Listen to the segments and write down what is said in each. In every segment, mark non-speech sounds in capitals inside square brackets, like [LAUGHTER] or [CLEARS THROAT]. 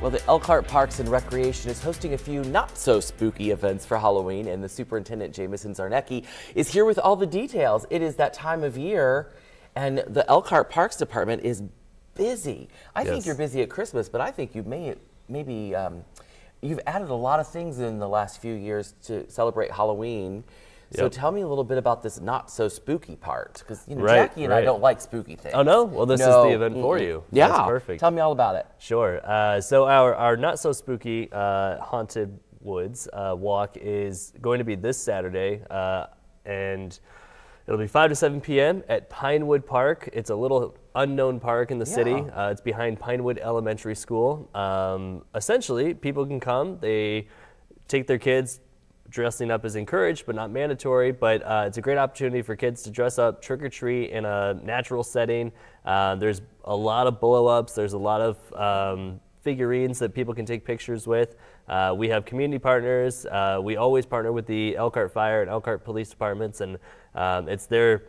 Well, the Elkhart Parks and Recreation is hosting a few not so spooky events for Halloween, and the superintendent, Jamison Czarnecki, is here with all the details. It is that time of year, and the Elkhart Parks Department is busy. I think you're busy at Christmas, but I think you may maybe um, you've added a lot of things in the last few years to celebrate Halloween. So Yep. tell me a little bit about this not so spooky part, because you know Right, Jackie and I don't like spooky things. Oh, no? Well, this is the event for you. Yeah, That's perfect. Tell me all about it. Sure. Uh, so our, our not so spooky uh, haunted woods uh, walk is going to be this Saturday, uh, and it'll be 5 to 7 p.m. at Pinewood Park. It's a little unknown park in the city. Yeah. Uh, it's behind Pinewood Elementary School. Um, essentially, people can come. They take their kids. Dressing up is encouraged, but not mandatory. But uh, it's a great opportunity for kids to dress up, trick or treat in a natural setting. Uh, there's a lot of blow ups. There's a lot of um, figurines that people can take pictures with. Uh, we have community partners. Uh, we always partner with the Elkhart Fire and Elkhart Police Departments, and um, it's their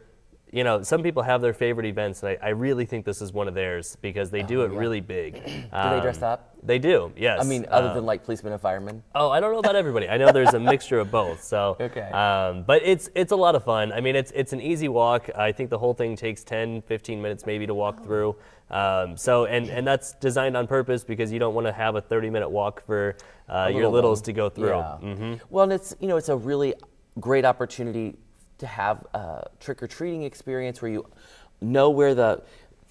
you know, some people have their favorite events, and I, I really think this is one of theirs because they do it really big. [CLEARS THROAT] Do they dress Um, up? They do, yes. I mean, other Uh, than like policemen and firemen. Oh, I don't know about everybody. I know there's a [LAUGHS] mixture of both. So, Okay. um, but it's it's a lot of fun. I mean, it's it's an easy walk. I think the whole thing takes 10, 15 minutes maybe to walk through. Um, so, and and that's designed on purpose because you don't want to have a 30 minute walk for uh, your littles one. to go through. Yeah. hmm Well, and it's you know it's a really great opportunity to have a trick or treating experience where you know where the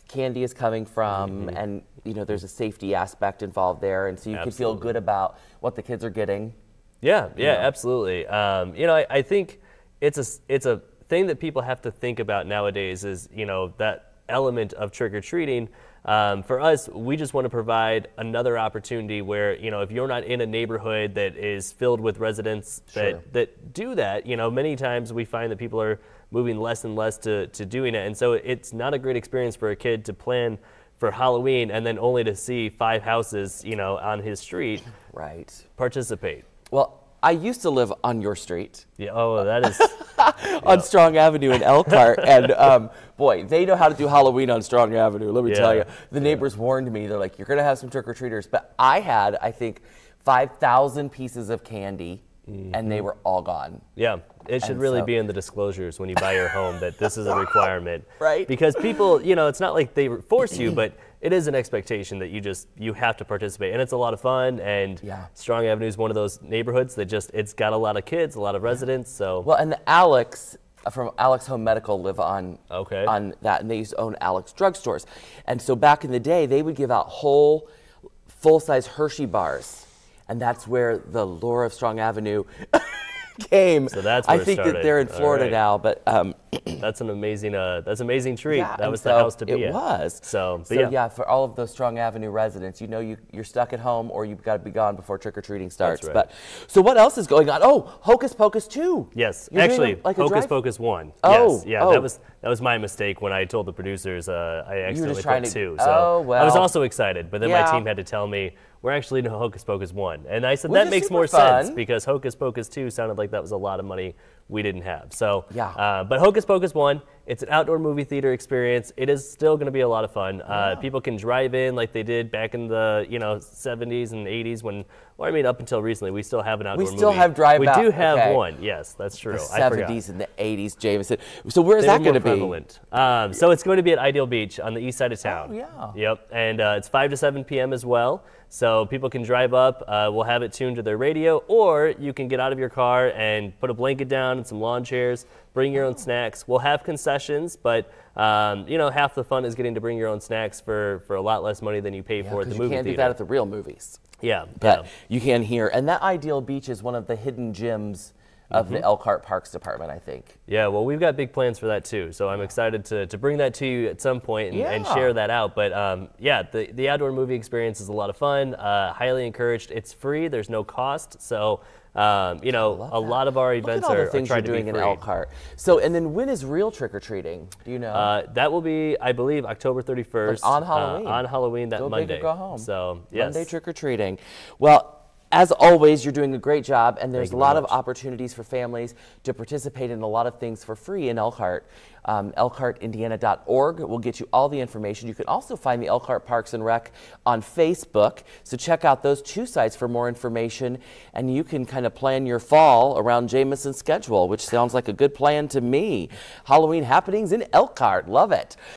candy is coming from, Mm-hmm. and you know there's a safety aspect involved there, and so you can feel good about what the kids are getting. Yeah, yeah, absolutely. Um, you know, I, I think it's a it's a thing that people have to think about nowadays. Is you know that element of trick or treating. Um, for us, we just want to provide another opportunity where you know if you're not in a neighborhood that is filled with residents Sure. that that do that, you know, many times we find that people are moving less and less to to doing it, and so it's not a great experience for a kid to plan for Halloween and then only to see five houses, you know, on his street Right. participate. Well, I used to live on your street. Yeah, oh, that is [LAUGHS] on Strong Avenue in Elkhart, and um, boy, they know how to do Halloween on Strong Avenue. Let me tell you, Yeah, the neighbors warned me. They're like, "You're gonna have some trick or treaters," but I had, I think, five thousand pieces of candy, and they were all gone. Yeah, it should And really so- be in the disclosures when you buy your home that this is a [LAUGHS] requirement. Right. Because people, you know, it's not like they force you, [CLEARS THROAT] but it is an expectation that you just you have to participate, and it's a lot of fun. And Yeah. Strong Avenue is one of those neighborhoods that just it's got a lot of kids, a lot of residents. So Well, and the Alex uh, from Alex Home Medical live on Okay. on that, and they used to own Alex drugstores, and so back in the day, they would give out whole, full size Hershey bars, and that's where the lore of Strong Avenue [LAUGHS] came. So that's I think that they're in Florida right. now, but um, [CLEARS THROAT] that's an amazing, uh, that's an amazing treat. yeah, that was the so house to be It at. was. So, so yeah. yeah. for all of those Strong Avenue residents, you know you you're stuck at home or you've got to be gone before trick or treating starts. right. But so what else is going on? Oh, Hocus Pocus two. Yes, You're actually, a- like a Hocus drive- Pocus one. Oh, yes, yeah, oh. that was that was my mistake when I told the producers uh, I accidentally put to- two. So Oh, I was also excited, but then Yeah. my team had to tell me we're actually doing Hocus Pocus one, and I said Which that makes more sense because Hocus Pocus two sounded like that was a lot of money we didn't have. So Yeah. uh, but Hocus Pocus one, it's an outdoor movie theater experience. It is still going to be a lot of fun. Uh, people can drive in like they did back in the you know 70s and 80s when. Well, I mean, up until recently, we still have an outdoor movie. We still have drive We out- do have okay. one. Yes, that's true. the I forgot. 70s and the 80s, Jamison. So where is They that going to be? Um, so it's going to be at Ideal Beach on the east side of town. Oh, yeah. Yep. And uh, it's 5 to 7 p.m. as well. So people can drive up. Uh, we'll have it tuned to their radio, or you can get out of your car and put a blanket down and some lawn chairs. Bring your own snacks. We'll have concessions, but um, you know half the fun is getting to bring your own snacks for, for a lot less money than you pay for at the movie you can't do that at the real movies. yeah. But yeah. you can here. And that Ideal Beach is one of the hidden gems of Mm-hmm. the Elkhart Parks Department, I think. Yeah, well, we've got big plans for that too. So I'm excited to, to bring that to you at some point and, and share that out. But um, yeah, the, the outdoor movie experience is a lot of fun. Uh, highly encouraged. It's free. There's no cost. So um, you know, a lot of our events are, are things trying you're to doing be in. Elkhart. So, and then when is real trick or treating? Do you know? Uh, that will be, I believe, October 31st. on uh, Halloween. on Halloween that Go big or Monday. go home. So yes, Monday trick or treating. Well, As always, you're doing a great job, and there's a lot very of opportunities for families to participate in a lot of things for free in Elkhart. Um, ElkhartIndiana.org will get you all the information. You can also find the Elkhart Parks and Rec on Facebook. So check out those two sites for more information, and you can kind of plan your fall around Jamison's schedule, which sounds like a good plan to me. Halloween happenings in Elkhart, love it.